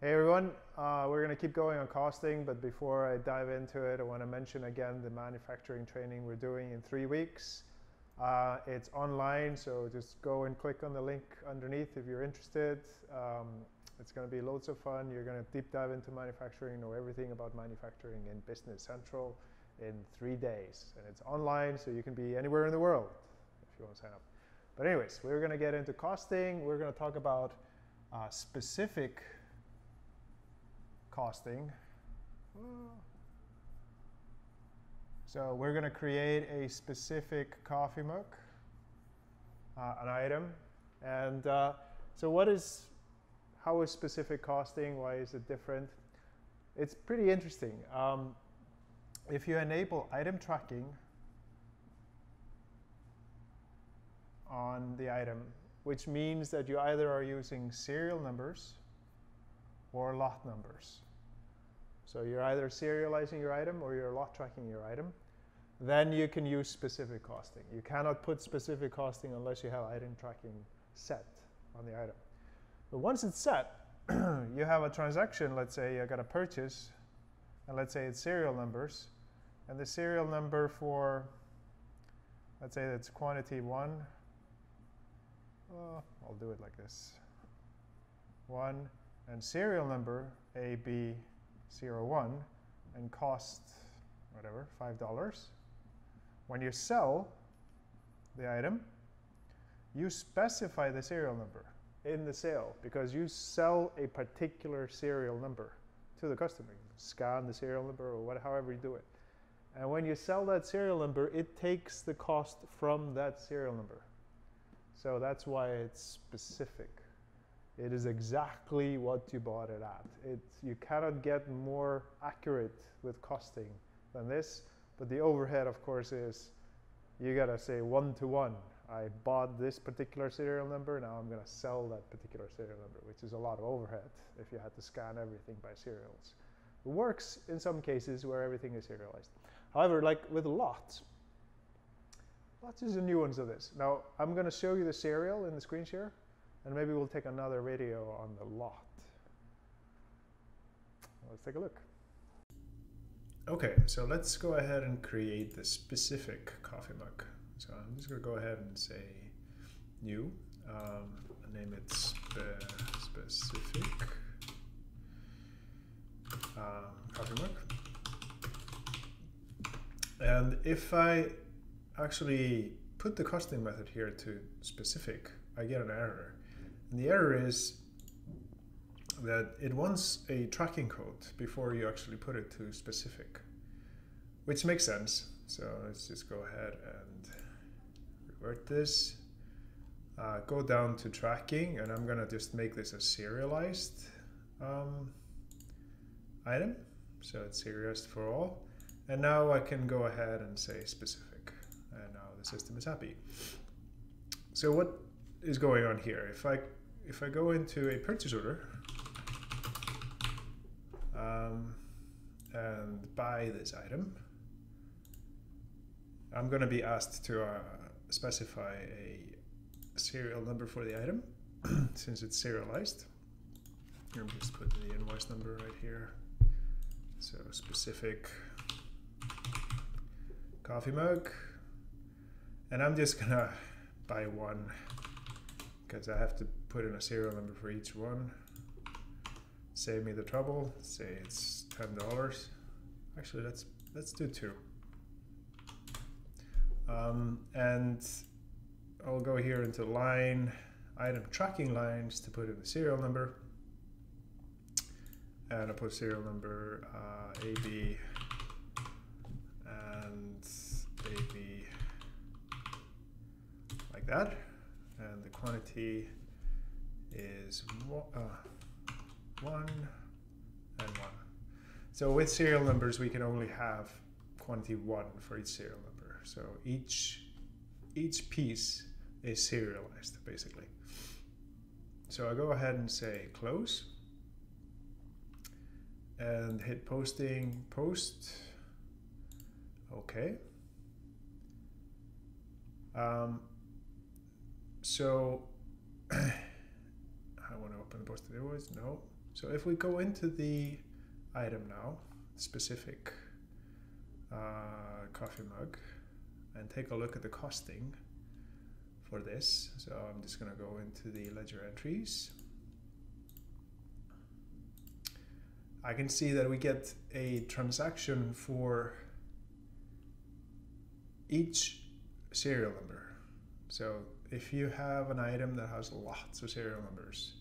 Hey everyone, uh, we're going to keep going on costing, but before I dive into it, I want to mention again the manufacturing training we're doing in three weeks. Uh, it's online, so just go and click on the link underneath if you're interested. Um, it's going to be loads of fun. You're going to deep dive into manufacturing, know everything about manufacturing in Business Central in three days. And it's online, so you can be anywhere in the world if you want to sign up. But anyways, we're going to get into costing. We're going to talk about uh, specific costing. So we're going to create a specific coffee mug, uh, an item. And uh, so what is, how is specific costing? Why is it different? It's pretty interesting. Um, if you enable item tracking on the item, which means that you either are using serial numbers or lot numbers. So you're either serializing your item or you're lot tracking your item. Then you can use specific costing. You cannot put specific costing unless you have item tracking set on the item. But once it's set, you have a transaction, let's say you got a purchase, and let's say it's serial numbers, and the serial number for, let's say it's quantity one, oh, I'll do it like this, one, and serial number AB01 and cost whatever, $5. When you sell the item, you specify the serial number in the sale because you sell a particular serial number to the customer. scan the serial number or whatever, however you do it. And when you sell that serial number, it takes the cost from that serial number. So that's why it's specific. It is exactly what you bought it at. It, you cannot get more accurate with costing than this. But the overhead, of course, is you got to say one to one. I bought this particular serial number, now I'm to sell that particular serial number, which is a lot of overhead if you had to scan everything by serials. It works in some cases where everything is serialized. However, like with lots, lots is a nuance of this. Now, I'm to show you the serial in the screen share, and maybe we'll take another video on the lot. Let's take a look. Okay, so let's go ahead and create the specific coffee mug. So I'm just to go ahead and say new, um, name it spe specific um, coffee mug. And if I actually put the costing method here to specific, I get an error. And the error is that it wants a tracking code before you actually put it to specific, which makes sense. So let's just go ahead and revert this. Uh, go down to tracking and I'm gonna just make this a serialized um, item. So it's serialized for all. And now I can go ahead and say specific and now the system is happy. So what is going on here? If I if I go into a purchase order um, and buy this item, I'm going to be asked to uh, specify a serial number for the item since it's serialized. I'm just putting the invoice number right here. So specific coffee mug. And I'm just gonna buy one because I have to put in a serial number for each one. Save me the trouble. Say it's ten dollars. Actually, let's let's do two. Um, and I'll go here into line item tracking lines to put in the serial number. And I'll put serial number uh, AB and AB like that. Quantity is one, uh, one and one. So with serial numbers, we can only have quantity one for each serial number. So each each piece is serialized basically. So I go ahead and say close and hit posting post. Okay. Um, so I want to open the post invoice. No. So if we go into the item now, specific uh, coffee mug, and take a look at the costing for this. So I'm just going to go into the ledger entries. I can see that we get a transaction for each serial number. So if you have an item that has lots of serial numbers,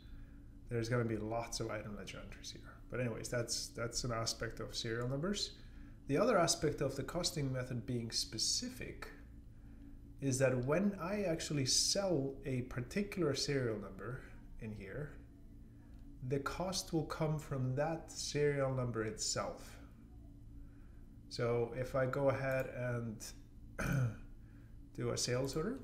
there's going to be lots of item ledger entries here. But anyways, that's that's an aspect of serial numbers. The other aspect of the costing method being specific is that when I actually sell a particular serial number in here, the cost will come from that serial number itself. So if I go ahead and do a sales order,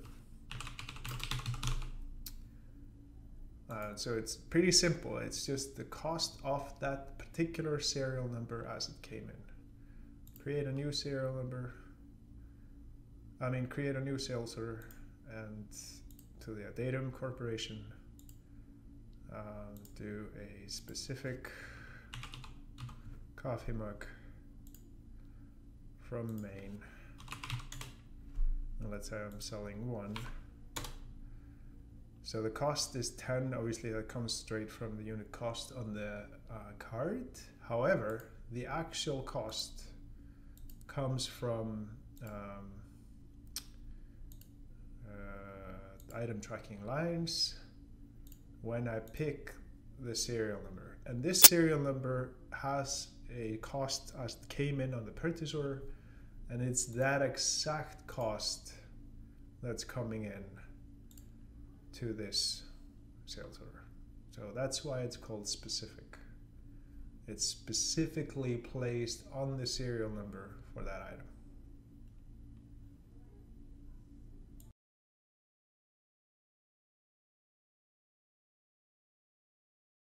uh, so it's pretty simple. It's just the cost of that particular serial number as it came in. Create a new serial number. I mean, create a new sales order and to the Adatum Corporation um, do a specific coffee mug from Maine. And let's say I'm selling one. So the cost is 10, obviously that comes straight from the unit cost on the uh, card. However, the actual cost comes from um, uh, item tracking lines, when I pick the serial number. And this serial number has a cost as came in on the purchase order, and it's that exact cost that's coming in to this sales order. So that's why it's called specific. It's specifically placed on the serial number for that item.